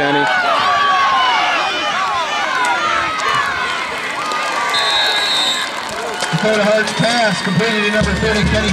Kenny. Dakota Hart's pass completed to number 30, Kenny